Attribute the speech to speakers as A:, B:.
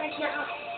A: 再见啊。